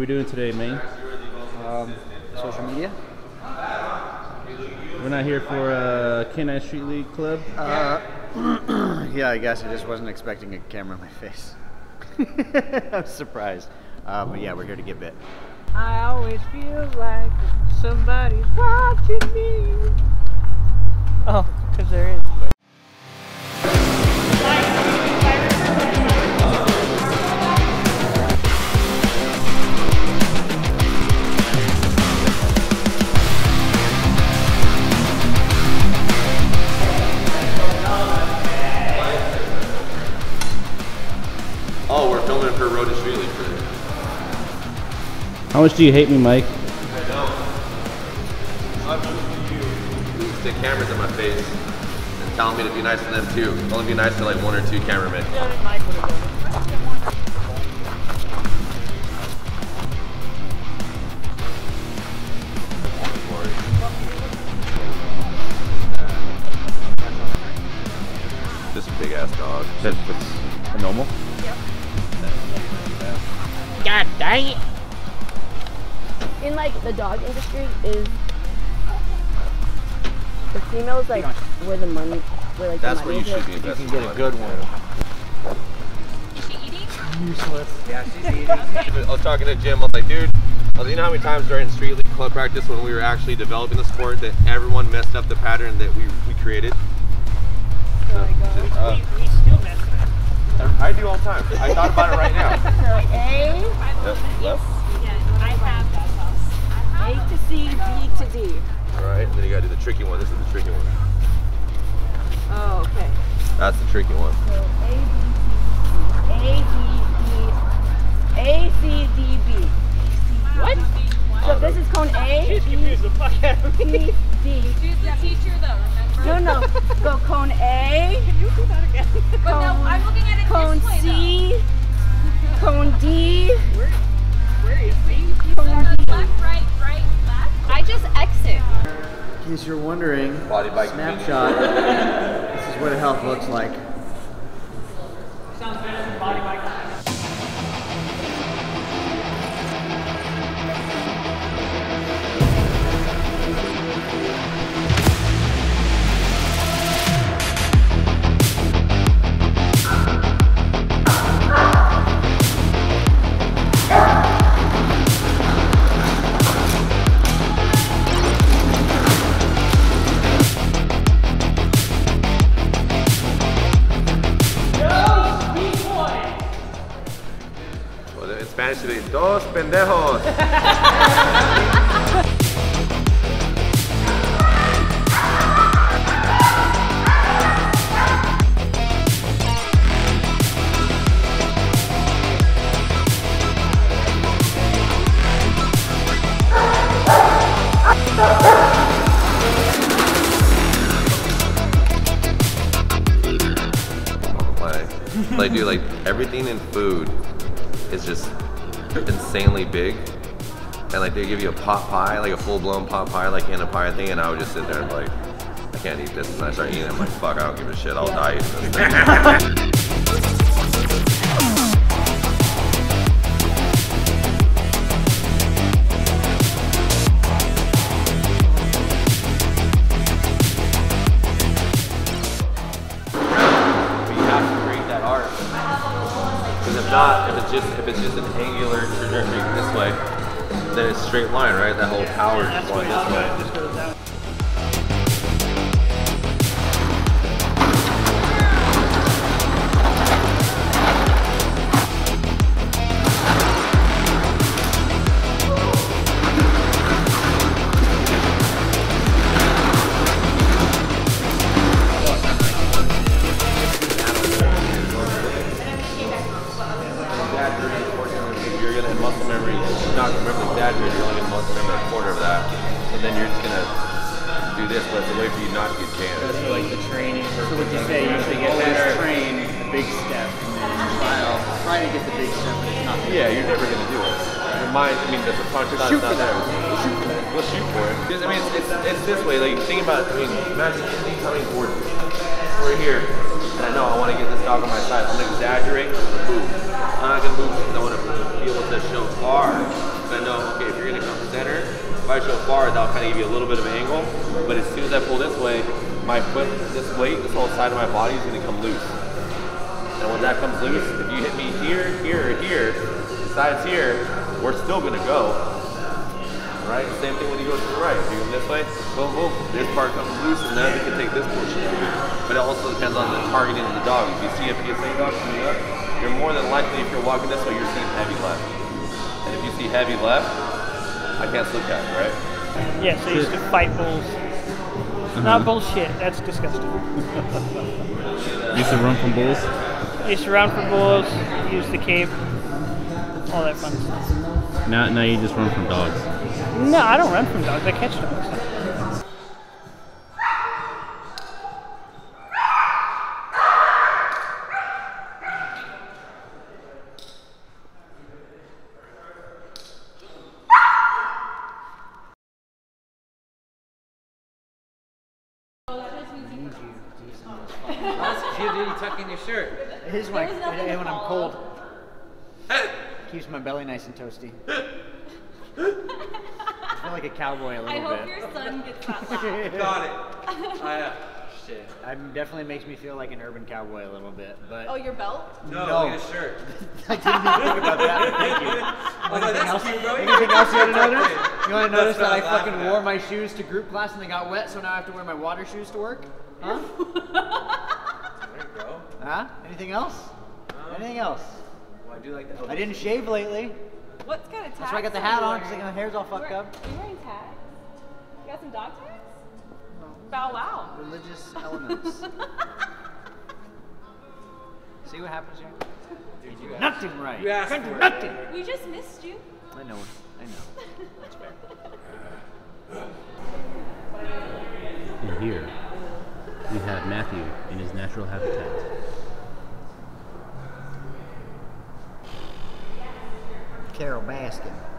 we doing today, man? Um, social media. We're not here for uh, K9 Street League Club. Uh, yeah, I guess I just wasn't expecting a camera in my face. I'm surprised. Uh, but yeah, we're here to get bit. I always feel like somebody's watching me. Oh, because there is. Oh, we're filming for Road to Street for this. How much do you hate me, Mike? I don't. I'm used to you stick cameras in my face and telling me to be nice to them too. Only be nice to like one or two cameramen. This is a big ass dog. That's, that's normal. God dang it. in like the dog industry is the females like where the money where like That's the where you is should be investing. You can get a good one. Is she eating? Yeah, she's eating. I was talking to Jim. I was like, dude, I was, you know how many times during Street League Club practice when we were actually developing the sport that everyone messed up the pattern that we, we created? So, uh, We, we still messing up. I do all the time. I thought about it right now. So A Yep, left. I have A to C B to D. All right, and then you gotta do the tricky one. This is the tricky one. Oh, okay. That's the tricky one. So A B C A D B A C D B. What? So this is cone A case you're wondering, Body bike snapshot. this is what health looks like. Spanish, they dos pendejos. like everything in food is just insanely big. And like they give you a pot pie, like a full blown pot pie, like in a pie thing, and I would just sit there and like, I can't eat this. And I start eating it, I'm like, fuck, I don't give a shit, I'll die not, if it's just if it's just an angular trajectory this way, then it's straight line, right? That whole power is going this way. And then you're just gonna do this, but it's a way for you not to get jammed. So like the training. So what you say, you should get better. Train the big step, and then try, try to get the big step, but it's not. Yeah, you're never gonna do it. Your mind, I mean, the, the punch is not, shoot not for there. that. Shoot for that. We'll shoot for it. 'Cause, I mean, it's, it's, it's this way. Like, think about, I mean, imagine me coming towards me. We're here, and I know I want to get this dog on my side. I'm gonna exaggerate. I'm gonna move. I'm not gonna move because I want to be able to show R I show far, that'll kind of give you a little bit of an angle. But as soon as I pull this way, my foot, this weight, this whole side of my body is going to come loose. And when that comes loose, if you hit me here, here, or here, besides here, we're still going to go. Right? Same thing when you go to the right. If you go this way, boom, boom, this part comes loose, and then we can take this portion. But it also depends on the targeting of the dog. If you see a PSA dog coming up, you're more than likely, if you're walking this way, you're seeing heavy left. And if you see heavy left, I can't slip cast, right? Yes, I used to fight bulls. Uh-huh. Not bullshit. That's disgusting. Used to run from bulls. Used to run from bulls. Use the cape. All that fun stuff. Now, now you just run from dogs. No, I don't run from dogs. I catch dogs. That's cute, dude. You tuck in your shirt. It is when, There was I, it- when I'm cold. Keeps my belly nice and toasty. I feel like a cowboy a little bit. I hope bit. your son gets that laugh. Got it. I, uh, shit. I'm definitely makes me feel like an urban cowboy a little bit, but Oh, your belt? No, No. look at his shirt. I didn't even think about that. Thank you. Oh, no, that's cute, bro. Anything else you want to notice? You want to notice that I what I was fucking laughing wore at. my shoes to group class and they got wet, so now I have to wear my water shoes to work? Huh? There you go. Huh? Anything else? Um, Anything else? Well, I do like that. I didn't shave lately. What's kind of tags? That's why I got the hat on because wearing? my hair's all fucked You're- up. Are you wearing tags? You got some dog tags? Bow wow. Religious elements. See what happens here? Dude, you asked- Nothing right. You asked Couldn't do for it. nothing. We just missed you. I know. I know. That's fair. And here, we have Matthew in his natural habitat. Carole Baskin.